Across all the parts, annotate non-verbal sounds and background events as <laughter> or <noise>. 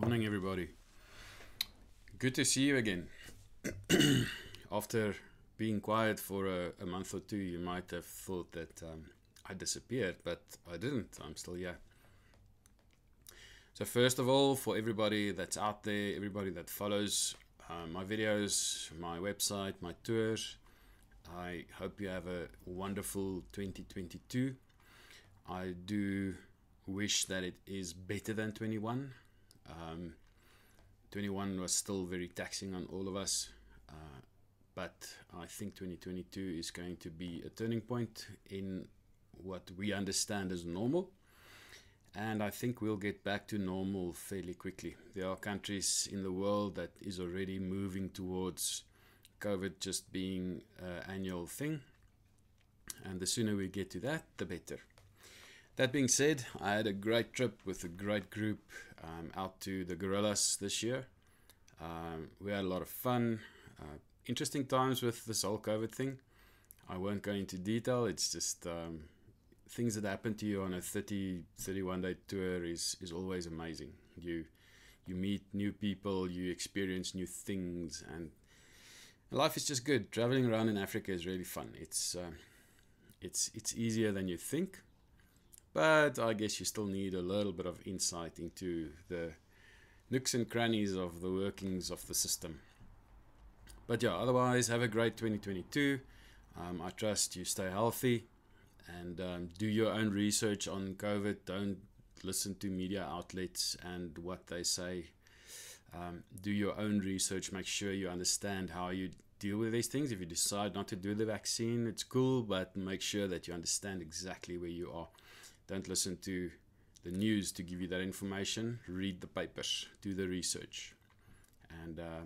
Morning, everybody. Good to see you again. <clears throat> After being quiet for a, a, month or two, you might have thought that um, I disappeared, but I didn't. I'm still here. So, first of all, for everybody that's out there, everybody that follows uh, my videos, my website, my tours, I hope you have a wonderful 2022. I do wish that it is better than 21. Um, 21 was still very taxing on all of us, uh, but I think 2022 is going to be a turning point in what we understand as normal. And I think we'll get back to normal fairly quickly. There are countries in the world that is already moving towards COVID just being an annual thing. And the sooner we get to that, the better. That being said, I had a great trip with a great group um, out to the Gorillas this year. Um, we had a lot of fun, uh, interesting times with this whole COVID thing. I won't go into detail, it's just um, things that happen to you on a 30, 31 day tour is, is always amazing. You, you meet new people, you experience new things, and life is just good. Traveling around in Africa is really fun. It's, uh, it's, it's easier than you think but I guess you still need a little bit of insight into the nooks and crannies of the workings of the system. But yeah, otherwise, have a great 2022. Um, I trust you stay healthy and um, do your own research on COVID. Don't listen to media outlets and what they say. Um, do your own research. Make sure you understand how you deal with these things. If you decide not to do the vaccine, it's cool, but make sure that you understand exactly where you are. Don't listen to the news to give you that information. Read the papers, do the research, and uh,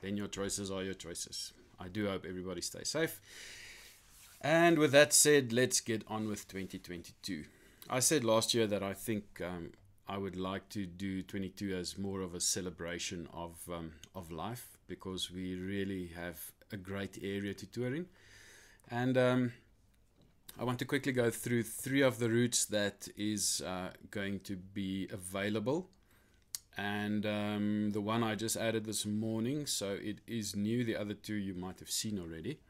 then your choices are your choices. I do hope everybody stays safe. And with that said, let's get on with 2022. I said last year that I think um, I would like to do 22 as more of a celebration of um, of life because we really have a great area to tour in, and um, I want to quickly go through three of the routes that is uh, going to be available. And um, the one I just added this morning, so it is new. The other two you might have seen already.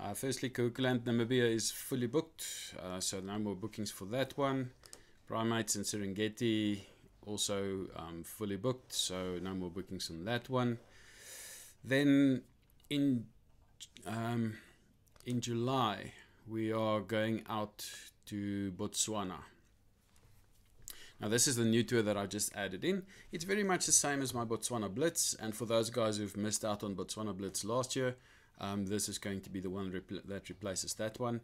Uh, firstly, Kaokoland, Namibia is fully booked, uh, so no more bookings for that one. Primates and Serengeti also um, fully booked, so no more bookings on that one. Then in um, in July, we are going out to Botswana. Now, this is the new tour that I just added in. It's very much the same as my Botswana Blitz, and for those guys who've missed out on Botswana Blitz last year, um, this is going to be the one repl that replaces that one.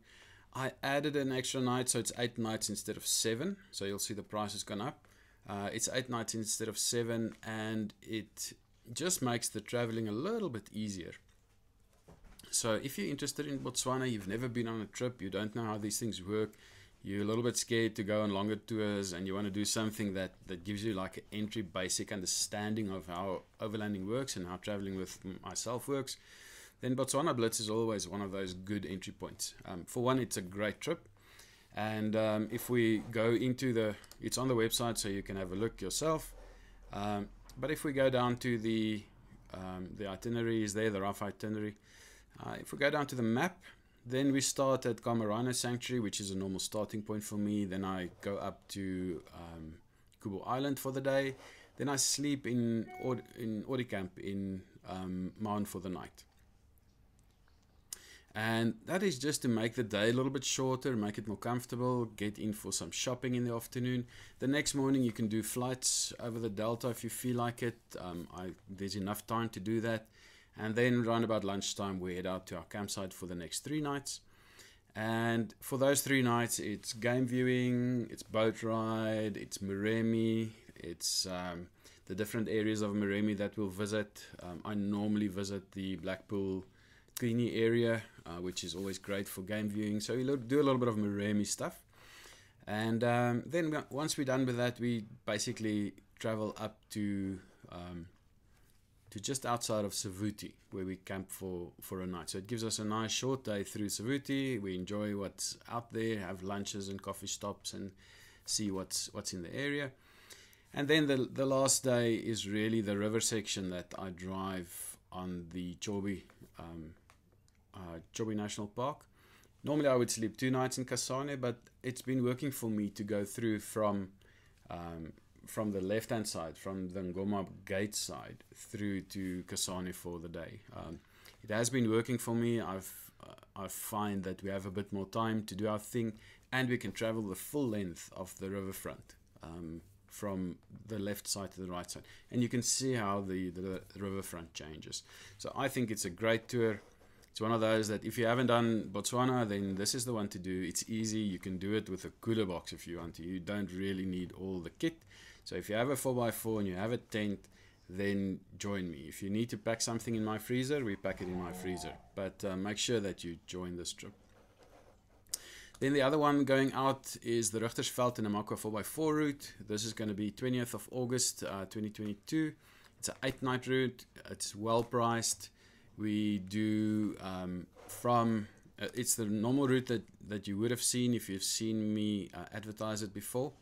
I added an extra night, so it's eight nights instead of seven. So you'll see the price has gone up. Uh, it's eight nights instead of seven, and it just makes the traveling a little bit easier. So if you're interested in Botswana, you've never been on a trip, you don't know how these things work, you're a little bit scared to go on longer tours and you want to do something that, that gives you like an entry basic understanding of how overlanding works and how traveling with myself works, then Botswana Blitz is always one of those good entry points. Um, for one, it's a great trip. And um, if we go into the, it's on the website so you can have a look yourself. Um, but if we go down to the, um, the itinerary is there, the rough itinerary, uh, if we go down to the map, then we start at Khama Rhino Sanctuary, which is a normal starting point for me. Then I go up to um, Island for the day. Then I sleep in Ord in Audi Camp in um, for the night. And that is just to make the day a little bit shorter, make it more comfortable, get in for some shopping in the afternoon. The next morning you can do flights over the Delta if you feel like it. Um, I, there's enough time to do that. And then around about lunchtime, we head out to our campsite for the next three nights. And for those three nights, it's game viewing, it's boat ride, it's Moremi, it's um, the different areas of Moremi that we'll visit. Um, I normally visit the Blackpool Queenie area, uh, which is always great for game viewing. So we do a little bit of Moremi stuff. And um, then once we're done with that, we basically travel up to um, to just outside of Savuti, where we camp for, for a night. So it gives us a nice short day through Savuti. We enjoy what's out there, have lunches and coffee stops, and see what's what's in the area. And then the the last day is really the river section that I drive on the Chobe um, uh, Chobe National Park. Normally I would sleep two nights in Kasane, but it's been working for me to go through from um, from the left hand side, from the Ngoma gate side, through to Kasane for the day. Um, it has been working for me. I've uh, I find that we have a bit more time to do our thing, and we can travel the full length of the riverfront um, from the left side to the right side, and you can see how the, the riverfront changes. So I think it's a great tour. It's one of those that if you haven't done Botswana, then this is the one to do. It's easy. You can do it with a cooler box if you want to. You don't really need all the kit. So if you have a 4x4 and you have a tent, then join me. If you need to pack something in my freezer, we pack it in my freezer. But uh, make sure that you join this trip. Then the other one going out is the Richtersveld and Namakwa 4x4 route. This is going to be 20th of August uh, 2022. It's an eight night route. It's well priced. We do um, from, uh, it's the normal route that, that you would have seen if you've seen me uh, advertise it before.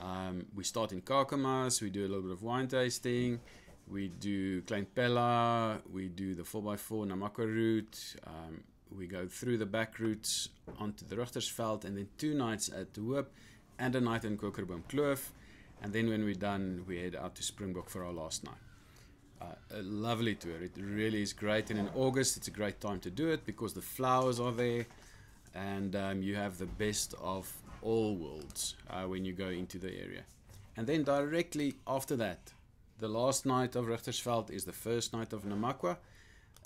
Um, we start in Kakamas, we do a little bit of wine tasting, we do Klein Pella, we do the 4x4 Namakwa route, um, we go through the back routes onto the Richtersveld, and then two nights at the Hoop and a night in Kokerboom Kloof. And then when we're done, we head out to Springbok for our last night. Uh, a lovely tour. It really is great. And in August, it's a great time to do it because the flowers are there and um, you have the best of all worlds uh, when you go into the area. And then directly after that, the last night of Richtersveld is the first night of Namakwa.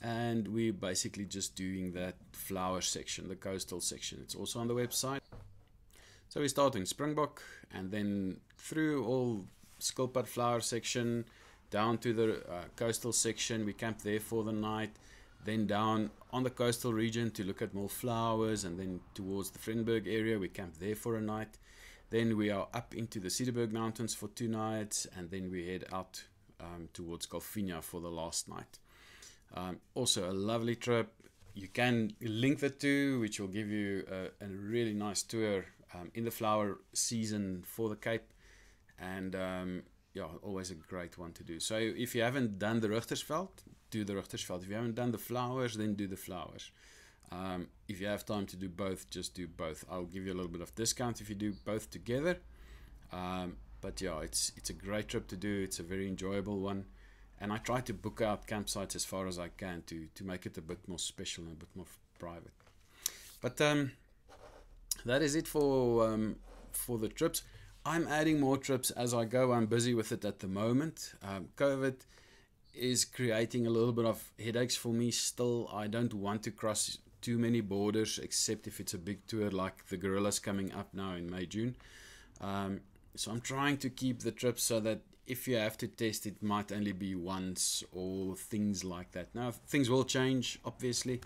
And we're basically just doing that flower section, the coastal section. It's also on the website. So we start in Springbok and then through all Skilpad flower section down to the uh, coastal section. We camp there for the night then down on the coastal region to look at more flowers, and then towards the Frenberg area, we camp there for a night. Then we are up into the Cederberg Mountains for two nights, and then we head out um, towards Golfinia for the last night. Um, also, a lovely trip. You can link the two, which will give you a, a really nice tour um, in the flower season for the Cape, and um, yeah, always a great one to do. So, if you haven't done the Richtersveld, do the Richtersveld. If you haven't done the flowers, then do the flowers. Um, if you have time to do both, just do both. I'll give you a little bit of discount if you do both together. Um, but yeah, it's it's a great trip to do. It's a very enjoyable one, and I try to book out campsites as far as I can to to make it a bit more special and a bit more private. But um, that is it for um, for the trips. I'm adding more trips as I go. I'm busy with it at the moment. Um, COVID is creating a little bit of headaches for me still. I don't want to cross too many borders except if it's a big tour like the Gorillas coming up now in May, June. Um, so I'm trying to keep the trip so that if you have to test, it might only be once or things like that. Now, things will change, obviously.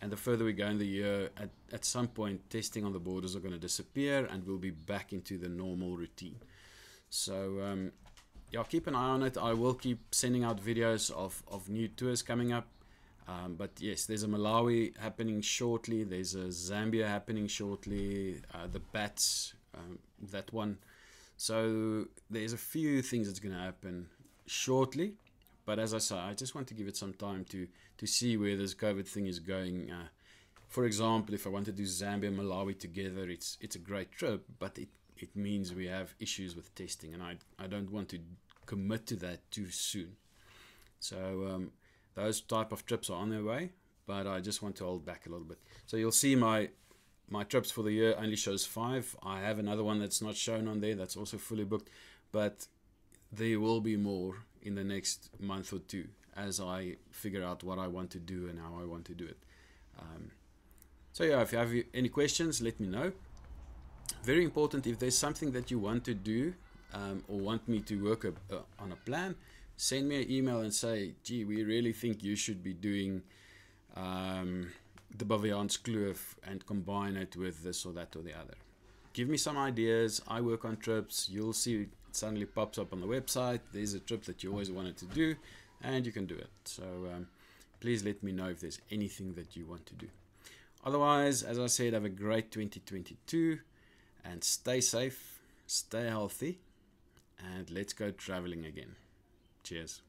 And the further we go in the year, at, at some point, testing on the borders are going to disappear and we'll be back into the normal routine. So, um, yeah, keep an eye on it. I will keep sending out videos of, of new tours coming up. Um, but yes, there's a Malawi happening shortly. There's a Zambia happening shortly. Uh, the Bats, um, that one. So there's a few things that's going to happen shortly. But as I say, I just want to give it some time to to see where this COVID thing is going. Uh, for example, if I want to do Zambia and Malawi together, it's it's a great trip, but it it means we have issues with testing, and I I don't want to commit to that too soon. So um, those type of trips are on their way, but I just want to hold back a little bit. So you'll see my my trips for the year only shows five. I have another one that's not shown on there that's also fully booked, but there will be more in the next month or two as I figure out what I want to do and how I want to do it. Um, so yeah, if you have any questions, let me know. Very important if there's something that you want to do um, or want me to work a, uh, on a plan, send me an email and say, gee, we really think you should be doing um, the Baviaanskloof and combine it with this or that or the other. Give me some ideas. I work on trips. You'll see it suddenly pops up on the website. There's a trip that you always wanted to do, and you can do it. So um, please let me know if there's anything that you want to do. Otherwise, as I said, have a great 2022 and stay safe, stay healthy, and let's go traveling again. Cheers.